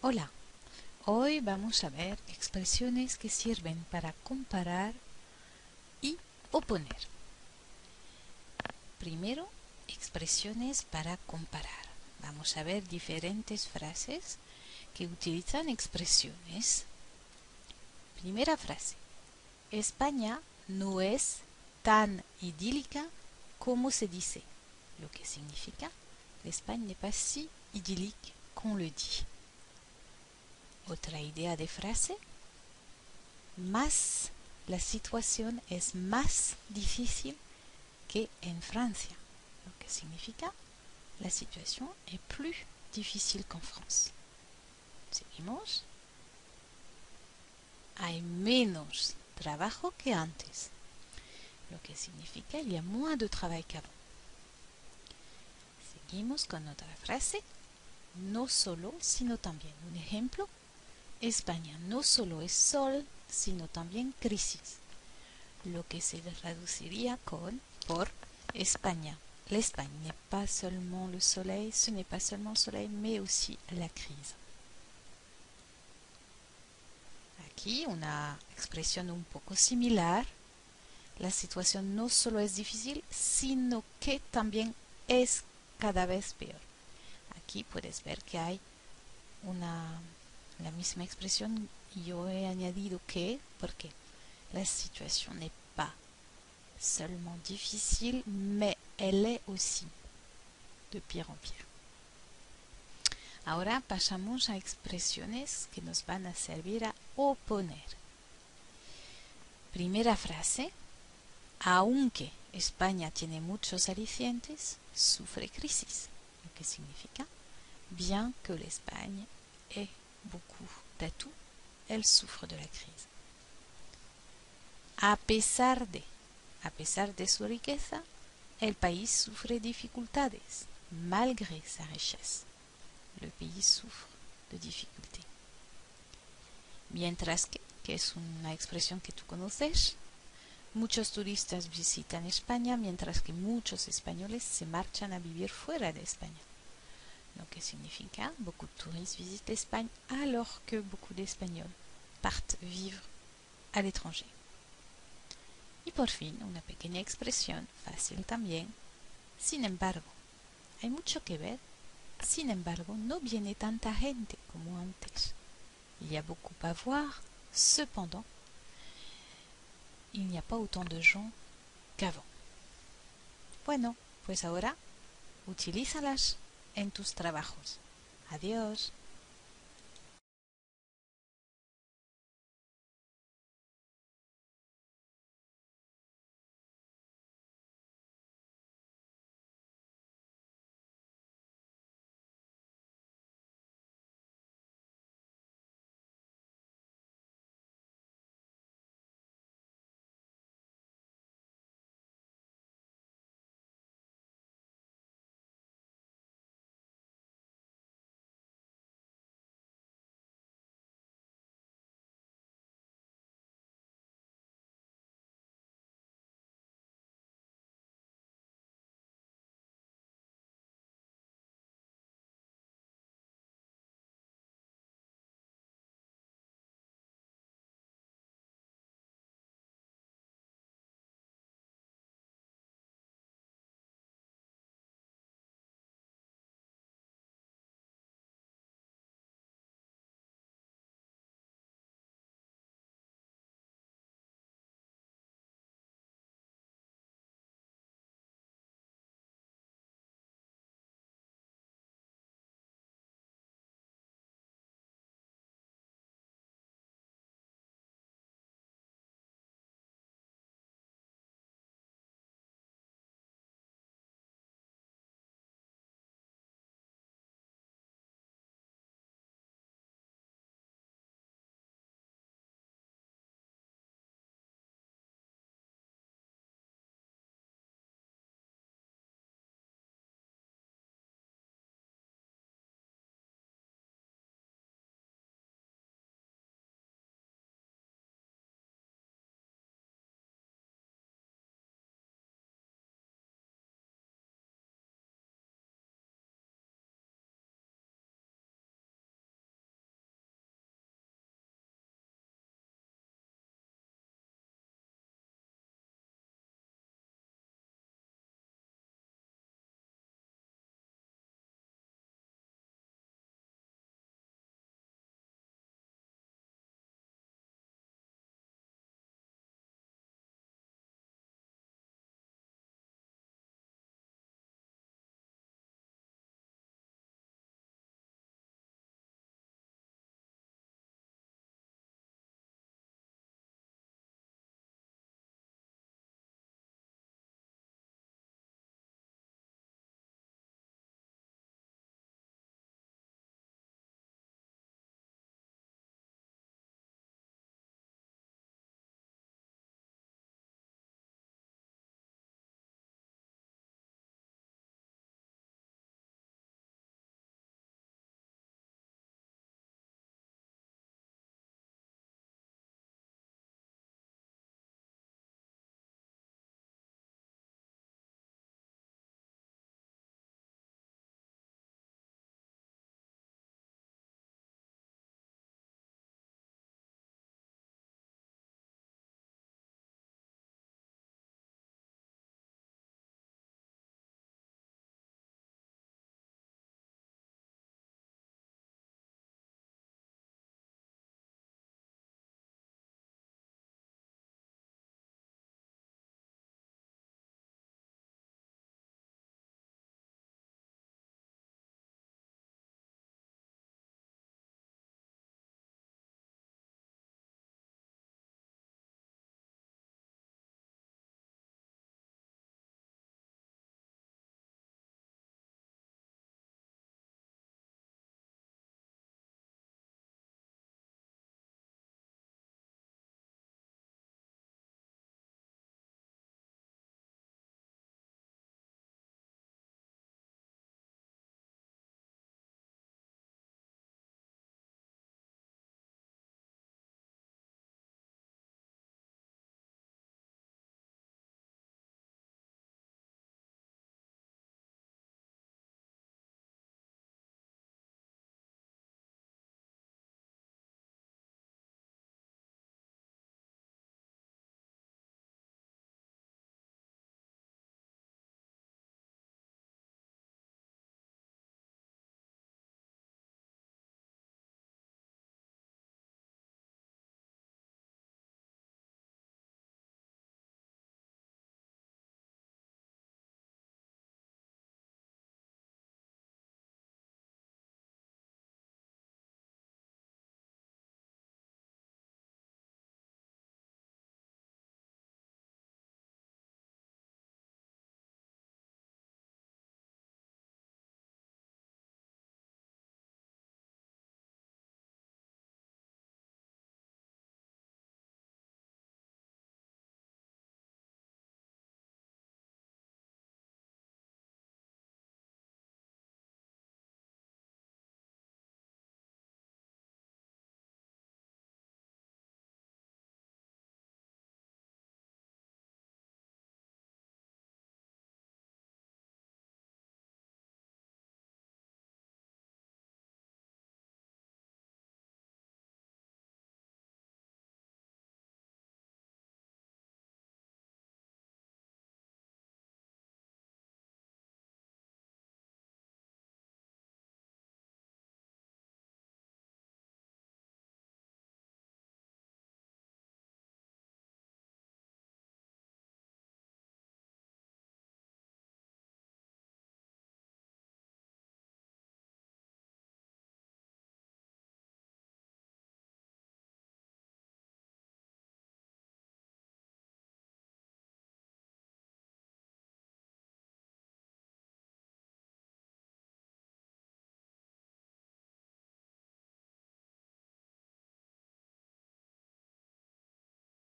Hola, hoy vamos a ver expresiones que sirven para comparar y oponer. Primero, expresiones para comparar. Vamos a ver diferentes frases que utilizan expresiones. Primera frase. España no es tan idílica como se dice, lo que significa l'Espagne n'est pas si idyllique qu'on le dit. Otra idea de frase. Más, la situación es más difícil que en Francia. Lo que significa la situación est plus difficile qu'en France. Seguimos. Hay menos trabajo que antes. Lo que significa il y a moins de travail. Seguimos con otra frase. No solo, sino también. Un ejemplo. España no solo es sol, sino también crisis. Lo que se traduciría con por España. L'Espagne n'est pas seulement le soleil, ce n'est pas seulement le soleil, mais aussi la crise. Aquí una expresión un poco similar. La situación no solo es difícil, sino que también es cada vez peor. Aquí puedes ver que hay una la misma expresión yo he añadido que porque la situación n'est pas seulement difficile, mais elle est aussi de pire en pire. Ahora pasamos a expresiones que nos van a servir a oponer. Primera frase, aunque España tiene muchos alicientes, sufre crisis, lo que significa bien que l'Espagne ait beaucoup d'atouts, elle souffre de la crise. A pesar de, a pesar de su riqueza, el país sufre dificultades, malgré sa richesse. Le pays souffre de difficultés. Mientras que, que es una expresión que tú conoces, muchos turistas visitan España, mientras que muchos españoles se marchan a vivir fuera de España. Lo que significa beaucoup de touristes visitent l'Espagne alors que beaucoup d'Espagnols partent vivre à l'étranger. Y por fin, una pequeña expresión, fácil también, sin embargo. Hay mucho que ver, sin embargo, no viene tanta gente como antes. Il y a beaucoup à voir, cependant, il n'y a pas autant de gens qu'avant. Bueno, pues ahora, utilízalas en tus trabajos. Adiós.